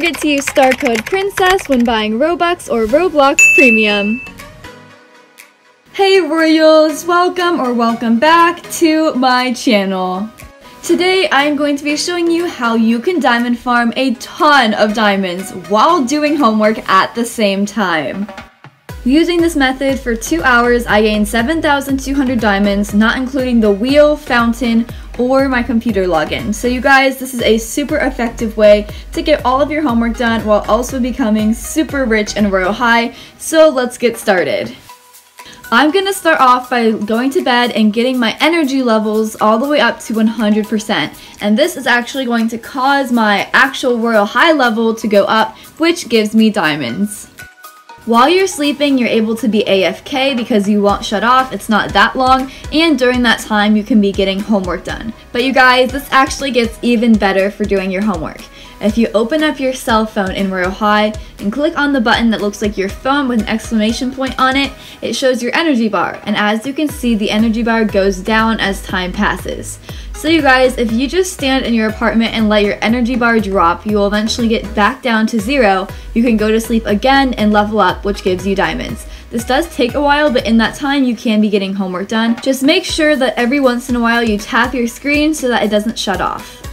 forget to use star code PRINCESS when buying Robux or Roblox Premium. Hey Royals, welcome or welcome back to my channel. Today I am going to be showing you how you can diamond farm a ton of diamonds while doing homework at the same time. Using this method for 2 hours, I gained 7,200 diamonds, not including the wheel, fountain, or my computer login. So you guys, this is a super effective way to get all of your homework done while also becoming super rich and Royale High. So let's get started. I'm gonna start off by going to bed and getting my energy levels all the way up to 100%. And this is actually going to cause my actual Royale High level to go up, which gives me diamonds. While you're sleeping, you're able to be AFK because you won't shut off, it's not that long, and during that time you can be getting homework done. But you guys, this actually gets even better for doing your homework. If you open up your cell phone in High and click on the button that looks like your phone with an exclamation point on it, it shows your energy bar, and as you can see, the energy bar goes down as time passes. So you guys, if you just stand in your apartment and let your energy bar drop, you will eventually get back down to zero. You can go to sleep again and level up, which gives you diamonds. This does take a while, but in that time you can be getting homework done. Just make sure that every once in a while you tap your screen so that it doesn't shut off.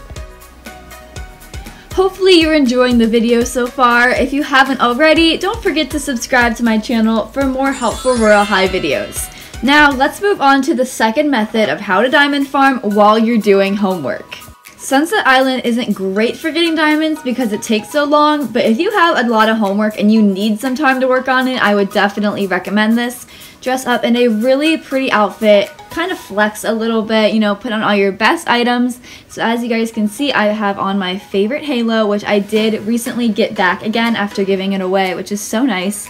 Hopefully you're enjoying the video so far. If you haven't already, don't forget to subscribe to my channel for more helpful Royale High videos. Now, let's move on to the second method of how to diamond farm while you're doing homework. Sunset Island isn't great for getting diamonds because it takes so long, but if you have a lot of homework and you need some time to work on it, I would definitely recommend this. Dress up in a really pretty outfit, kind of flex a little bit, you know, put on all your best items. So as you guys can see, I have on my favorite halo, which I did recently get back again after giving it away, which is so nice.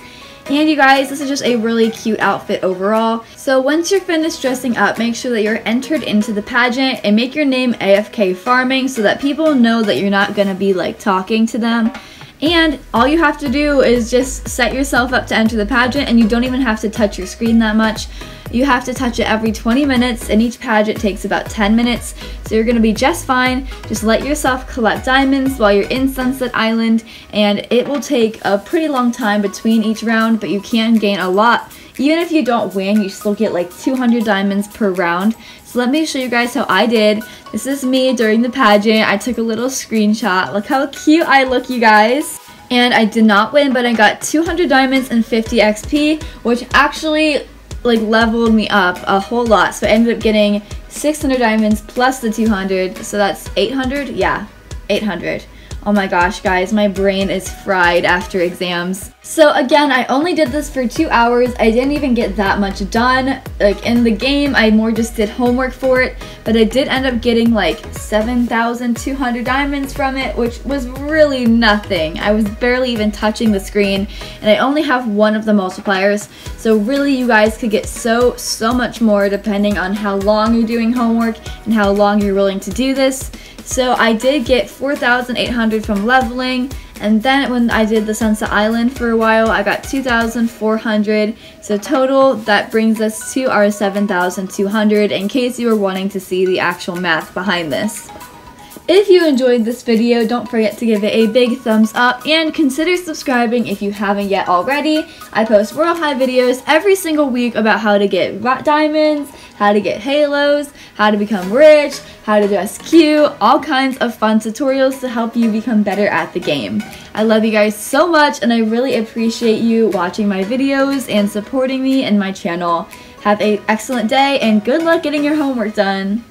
And you guys, this is just a really cute outfit overall. So once you're finished dressing up, make sure that you're entered into the pageant and make your name AFK Farming so that people know that you're not going to be like talking to them. And all you have to do is just set yourself up to enter the pageant and you don't even have to touch your screen that much. You have to touch it every 20 minutes and each pageant takes about 10 minutes. So you're gonna be just fine. Just let yourself collect diamonds while you're in Sunset Island and it will take a pretty long time between each round, but you can gain a lot. Even if you don't win, you still get like 200 diamonds per round. So let me show you guys how I did. This is me during the pageant. I took a little screenshot. Look how cute I look, you guys and I did not win, but I got 200 diamonds and 50 XP, which actually like leveled me up a whole lot. So I ended up getting 600 diamonds plus the 200. So that's 800? Yeah, 800. Oh my gosh, guys, my brain is fried after exams. So again, I only did this for two hours. I didn't even get that much done. Like in the game, I more just did homework for it, but I did end up getting like 7,200 diamonds from it, which was really nothing. I was barely even touching the screen, and I only have one of the multipliers. So really, you guys could get so, so much more depending on how long you're doing homework and how long you're willing to do this. So I did get 4,800 from leveling, and then when I did the Sunset Island for a while, I got 2,400. So total, that brings us to our 7,200 in case you were wanting to see the actual math behind this. If you enjoyed this video, don't forget to give it a big thumbs up and consider subscribing if you haven't yet already. I post Royale High videos every single week about how to get diamonds, how to get halos, how to become rich, how to dress cute, all kinds of fun tutorials to help you become better at the game. I love you guys so much and I really appreciate you watching my videos and supporting me and my channel. Have an excellent day and good luck getting your homework done.